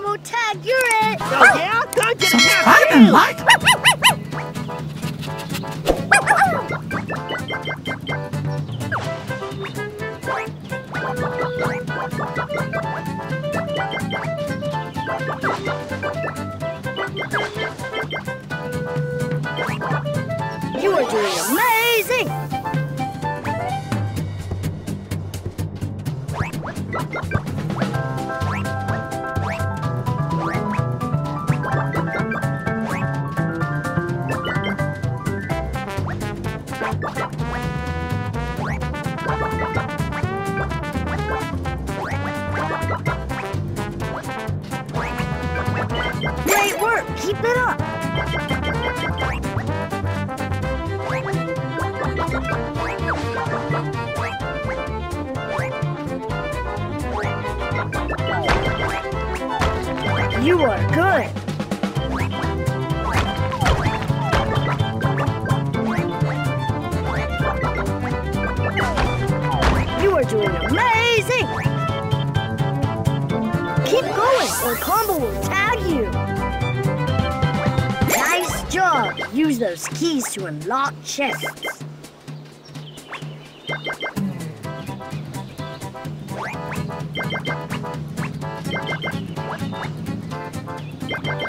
Combo tag, you're it! Oh, yeah? Get a fighting, like. You are doing amazing! You are good! You are doing amazing! Keep going or Combo will tag you! Nice job! Use those keys to unlock chests. Yay!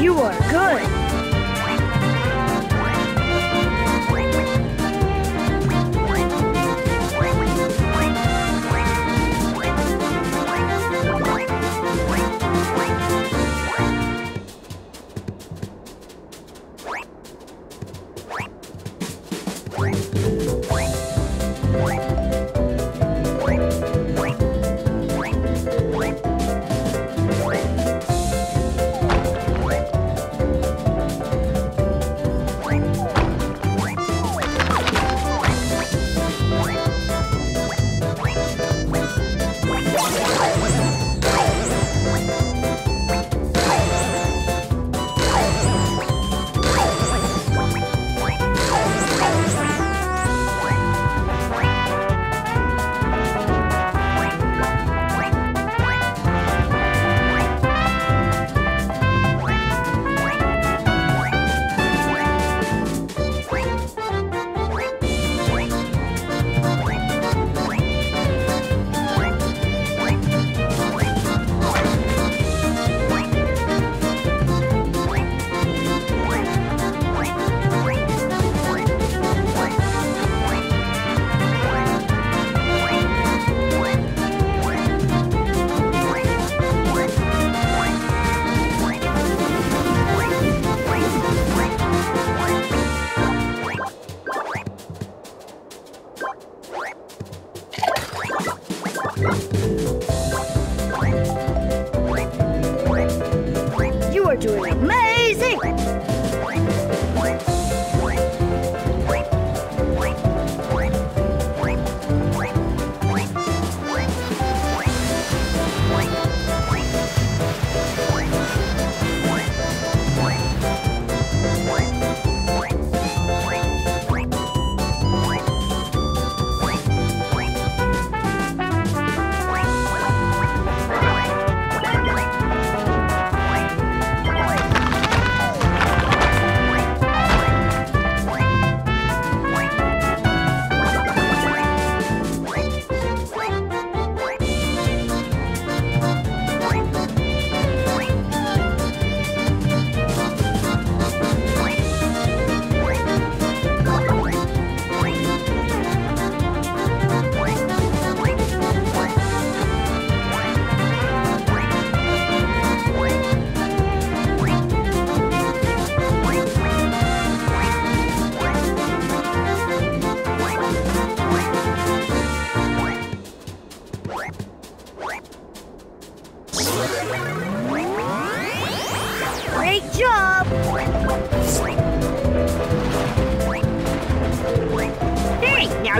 You are good!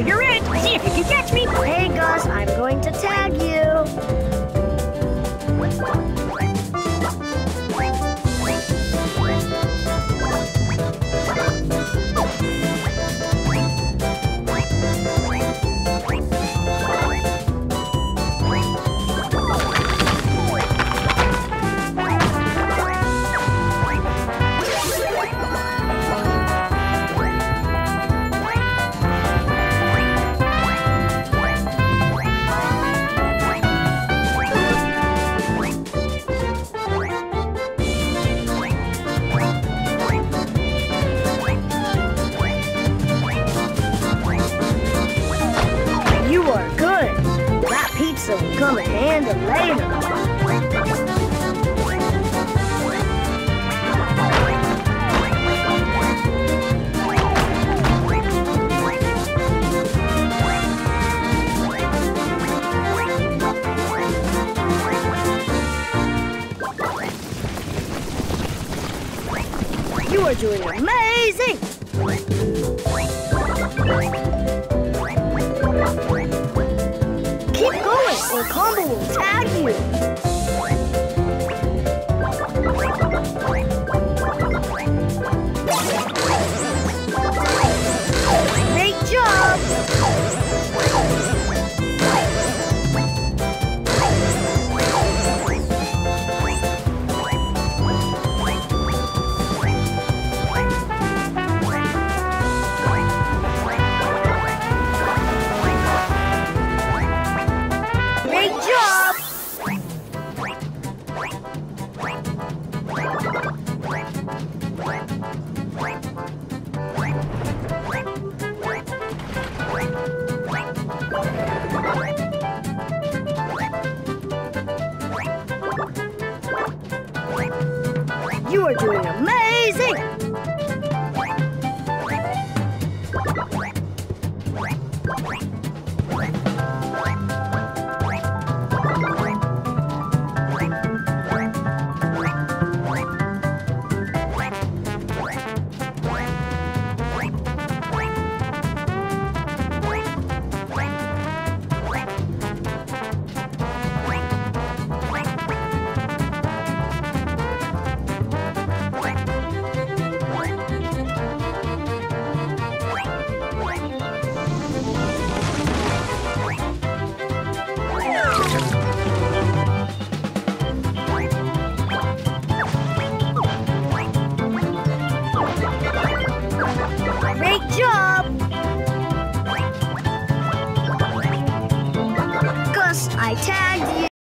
you're it. See if you can catch me. We're doing! You're doing amazing!